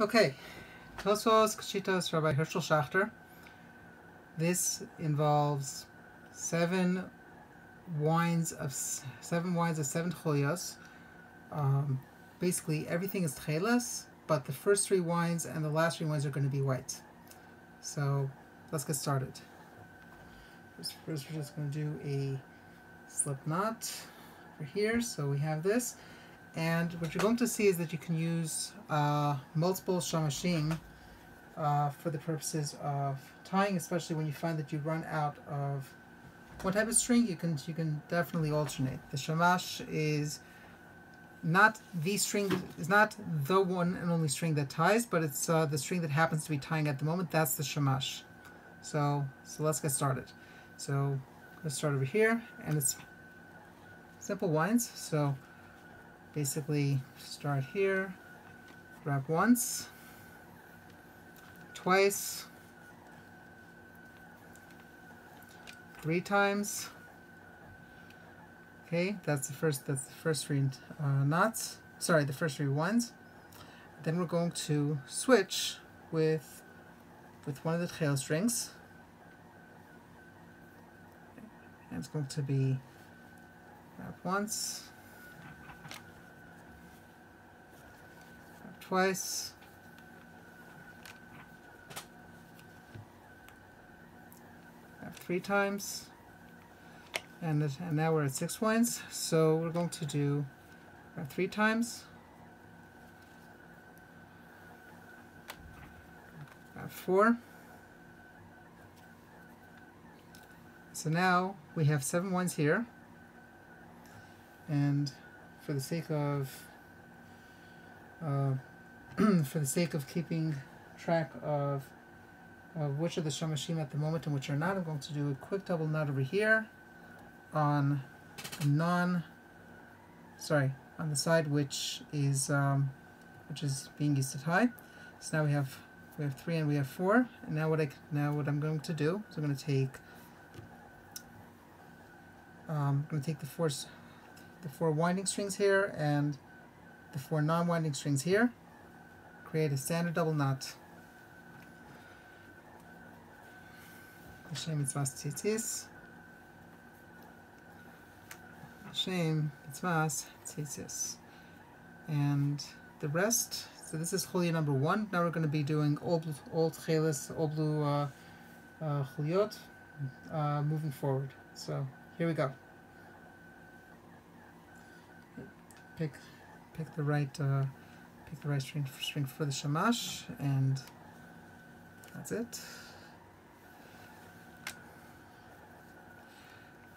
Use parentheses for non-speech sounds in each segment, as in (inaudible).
Okay, Tosfos Kshitas Rabbi Hershel Schachter. This involves seven wines of seven wines of seven cholios. Um, basically, everything is tchelas, but the first three wines and the last three wines are going to be white. So let's get started. First, first we're just going to do a slip knot for here. So we have this. And what you're going to see is that you can use uh, multiple shamashim uh, for the purposes of tying, especially when you find that you run out of what type of string, you can you can definitely alternate. The shamash is not the string is not the one and only string that ties, but it's uh, the string that happens to be tying at the moment. That's the shamash. So so let's get started. So let's start over here, and it's simple winds. So basically start here, grab once, twice, three times. Okay, that's the first. That's the first three uh, knots. Sorry, the first three ones. Then we're going to switch with with one of the tail strings, and it's going to be grab once, grab twice. three times. And, and now we're at six wines. So we're going to do three times. Four. So now we have seven ones here. And for the sake of uh, (clears throat) for the sake of keeping track of of which are the shamashim at the moment and which are not. I'm going to do a quick double knot over here on non, sorry, on the side which is um, which is being used to tie. So now we have we have three and we have four. And now what I now what I'm going to do is I'm going to take um, I'm going to take the four the four winding strings here and the four non-winding strings here. Create a standard double knot. Hashem mitzvahs tzitzis. Hashem mitzvahs tzitzis. And the rest, so this is Cholia number one. Now we're going to be doing Old Old Chelis, Old Blue uh, uh, Choliot, uh, moving forward. So here we go. Pick pick the right uh, pick the right string string for the shamash, and that's it.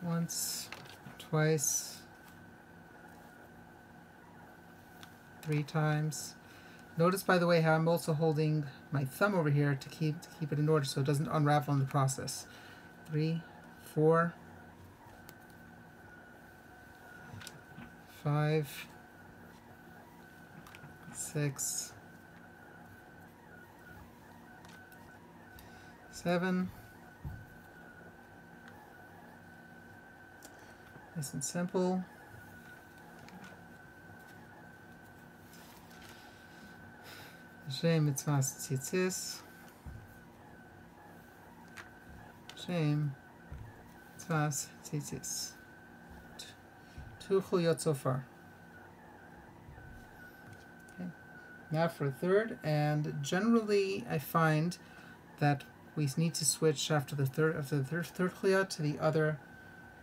once, twice, three times. Notice, by the way, how I'm also holding my thumb over here to keep to keep it in order so it doesn't unravel in the process. Three, four, five, six, seven, Nice and simple. Shame it's fast tzitzis. Shame it's fast tzitzis. Two chuliyot so far. Okay. Now for a third, and generally I find that we need to switch after the third after the third third chuliyot to the other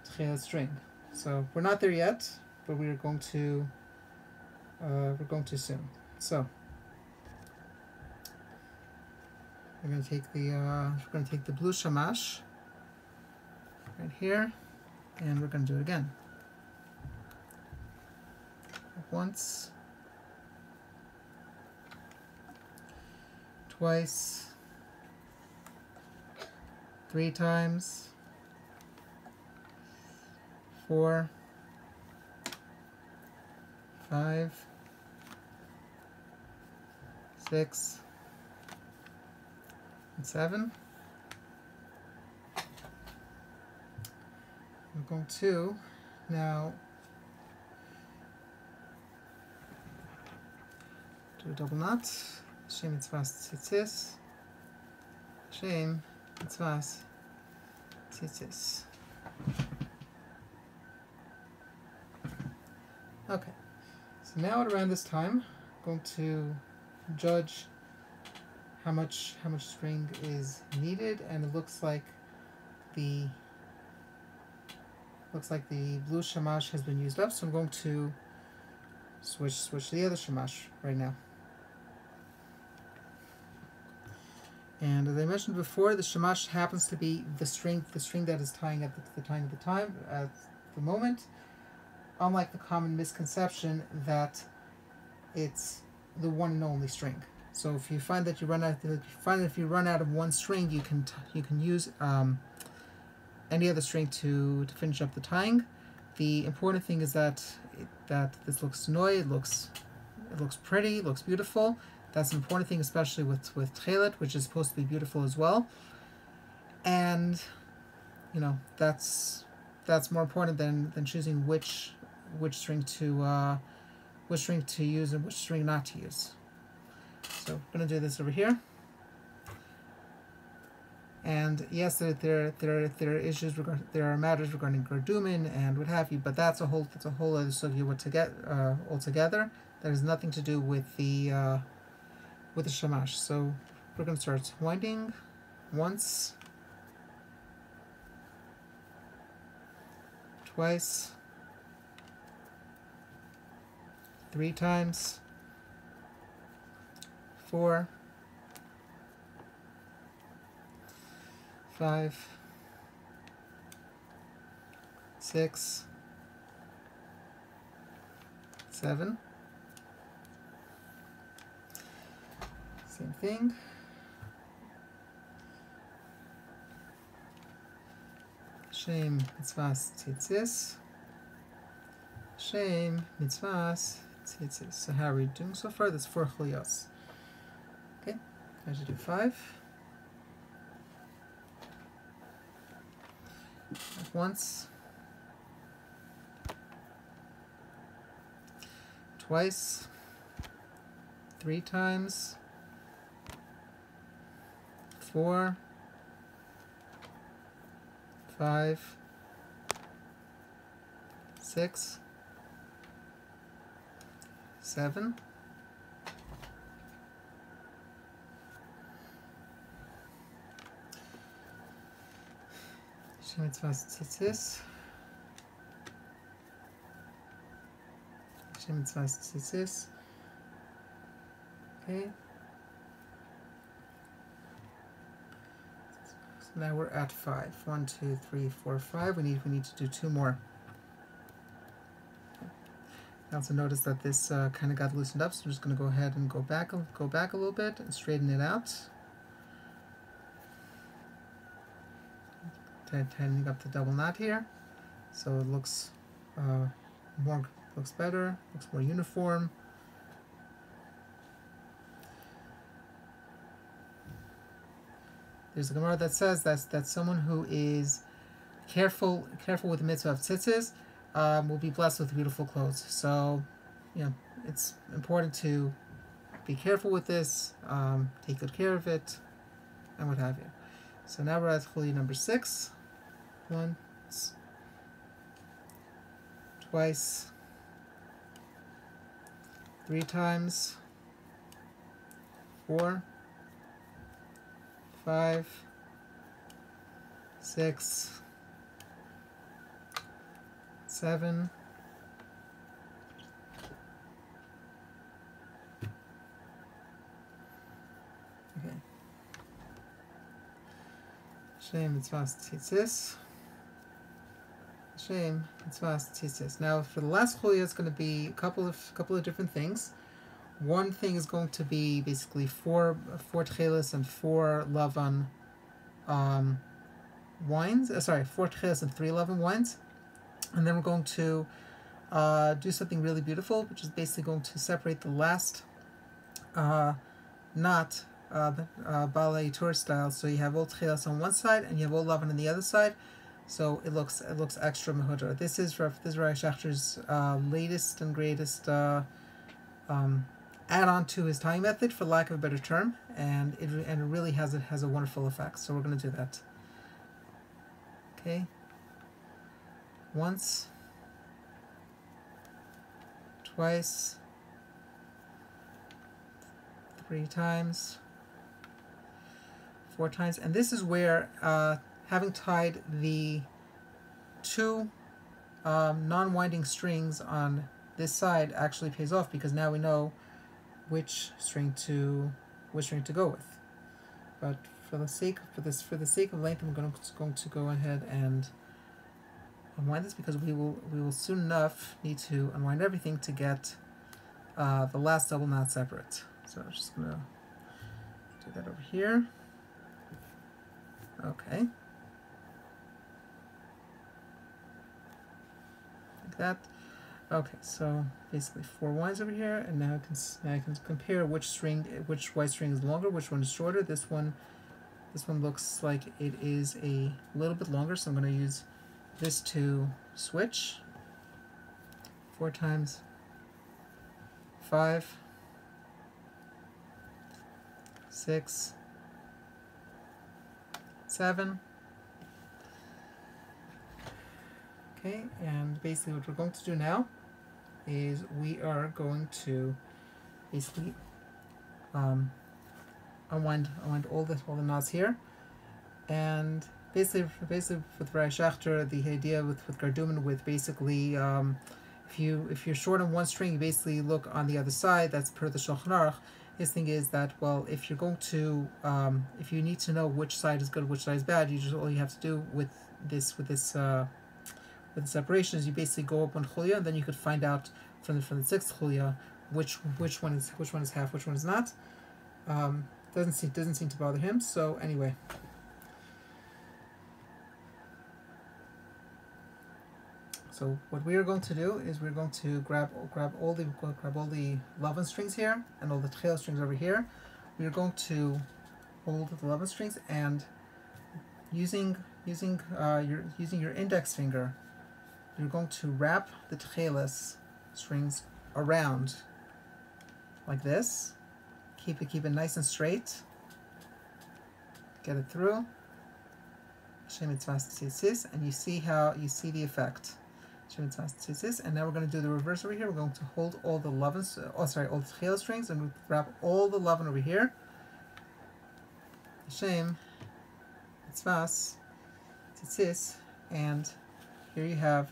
tchiyat string. So we're not there yet, but we are going to uh, we're going to soon. So we're going to take the uh, we're going to take the blue shamash right here, and we're going to do it again. Once, twice, three times four, five, six, and seven. We're going to now do a double knot. Shem Mitzvahs Tzitzis. Shem Mitzvahs Tzitzis. Okay, so now at around this time, I'm going to judge how much how much string is needed, and it looks like the looks like the blue shamash has been used up. So I'm going to switch switch the other shamash right now. And as I mentioned before, the shamash happens to be the string the string that is tying at the, the tying at the time at the moment unlike the common misconception that it's the one and only string. So if you find that you run out, if you find that if you run out of one string, you can you can use um, any other string to to finish up the tying. The important thing is that that this looks noi, it looks it looks pretty, it looks beautiful. That's an important thing, especially with with tchelet, which is supposed to be beautiful as well. And you know that's that's more important than than choosing which which string to uh, which string to use and which string not to use. So I'm going to do this over here. And yes, there there there, there are issues regarding there are matters regarding Gardumin and what have you, but that's a whole that's a whole other to get uh, altogether. That has nothing to do with the uh, with the shamash. So we're going to start winding once, twice, three times, four, five, six, seven. Same thing. Shame mitzvahs tzitzis. Shame mitzvahs tzitzis. So how are we doing so far? That's four choliyos. Okay, I should do five. Once. Twice. Three times. Four. Five. Six seven. Shemitzvahs tzitzis. Shemitzvahs tzitzis. Okay. Now we're at five. One, two, three, four, five. We need we need to do two more. I also noticed that this uh, kind of got loosened up, so I'm just going to go ahead and go back, go back a little bit and straighten it out. Tightening up the double knot here, so it looks uh, more, looks better, looks more uniform. There's a Gemara that says that that someone who is careful careful with the mitzvah of tzitzis um, will be blessed with beautiful clothes. So, you know, it's important to be careful with this, um, take good care of it, and what have you. So now we're at Chuli number six. Once, twice, three times, four, five, six, seven. Okay. Shame mitzvahs tzitzis. Shame mitzvahs tzitzis. Now for the last chulia, it's going to be a couple of couple of different things. One thing is going to be basically four four tchelis and four lavan um, wines. Uh, sorry, four tchelis and three lavan wines. And then we're going to uh, do something really beautiful, which is basically going to separate the last uh, knot, uh, uh, ballet tour style. So you have all tchilas on one side and you have all lavan on the other side. So it looks it looks extra mehudar. This is this is Rav uh, latest and greatest uh, um, add on to his tying method, for lack of a better term, and it and it really has a has a wonderful effect. So we're going to do that. Okay. Once, twice, three times, four times, and this is where uh, having tied the two um, non-winding strings on this side actually pays off because now we know which string to which string to go with. But for the sake for this for the sake of length, I'm going to, going to go ahead and unwind this because we will we will soon enough need to unwind everything to get uh, the last double knot separate. So I'm just gonna do that over here. Okay. Like that. Okay, so basically four over here, and now I can now I can compare which string, which white string is longer, which one is shorter. This one, this one looks like it is a little bit longer, so I'm going to use this to switch. Four times five, six, seven. Okay, and basically what we're going to do now is we are going to basically um, unwind, unwind all the all the knots here, and basically basically with Rai Schachter, the idea with with Garduman with basically um, if you if you're short on one string, you basically look on the other side. That's per the Shulchan Aruch. His thing is that well, if you're going to um, if you need to know which side is good, which side is bad, you just all you have to do with this with this. Uh, with the separations, you basically go up one chulia, and then you could find out from the from the sixth chulia which which one is which one is half, which one is not. Um, doesn't seem doesn't seem to bother him. So anyway. So what we are going to do is we're going to grab grab all the grab all the lavin strings here and all the tail strings over here. We are going to hold the lavin strings and using using uh, your using your index finger you're going to wrap the tcheles strings around like this. Keep it keep it nice and straight. Get it through. And you see how you see the effect. Shame it's. And now we're going to do the reverse over here. We're going to hold all the lovin, oh sorry, all the strings and wrap all the lovin over here. Hashem, mitzvahs, tzitzis, and here you have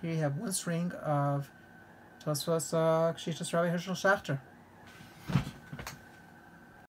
here you have one string of Tosfos uh, Kshitas Rabbi Hershel Schachter.